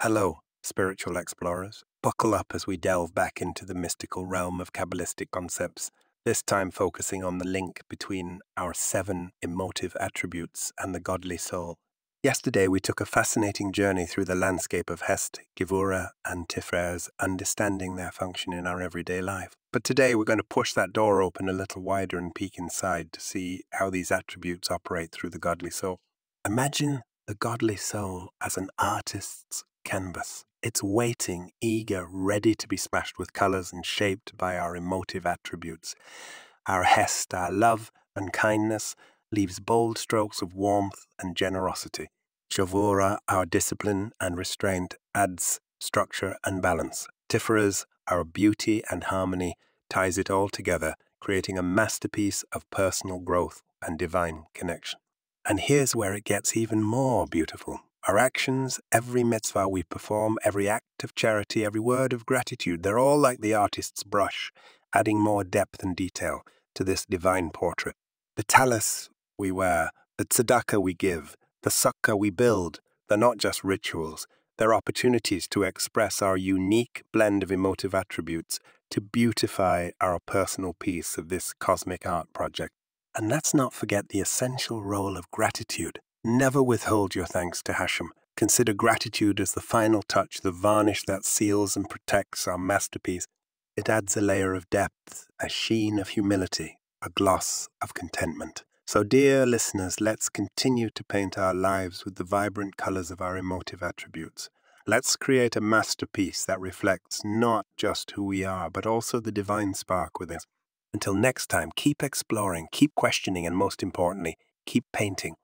Hello, spiritual explorers. Buckle up as we delve back into the mystical realm of Kabbalistic concepts, this time focusing on the link between our seven emotive attributes and the godly soul. Yesterday, we took a fascinating journey through the landscape of Chesed, Gevurah, and Tiferet, understanding their function in our everyday life. But today, we're going to push that door open a little wider and peek inside to see how these attributes operate through the godly soul. Imagine the godly soul as an artist's canvas. It's waiting, eager, ready to be smashed with colours and shaped by our emotive attributes. Our Chesed, our love and kindness, leaves bold strokes of warmth and generosity. Gevurah, our discipline and restraint, adds structure and balance. Tiferet, our beauty and harmony, ties it all together, creating a masterpiece of personal growth and divine connection. And here's where it gets even more beautiful. Our actions, every mitzvah we perform, every act of charity, every word of gratitude, they're all like the artist's brush, adding more depth and detail to this divine portrait. The tallis we wear, the tzedakah we give, the sukkah we build, they're not just rituals, they're opportunities to express our unique blend of emotive attributes to beautify our personal piece of this cosmic art project. And let's not forget the essential role of gratitude. Never withhold your thanks to Hashem. Consider gratitude as the final touch, the varnish that seals and protects our masterpiece. It adds a layer of depth, a sheen of humility, a gloss of contentment. So, dear listeners, let's continue to paint our lives with the vibrant colors of our emotive attributes. Let's create a masterpiece that reflects not just who we are, but also the divine spark within us. Until next time, keep exploring, keep questioning, and most importantly, keep painting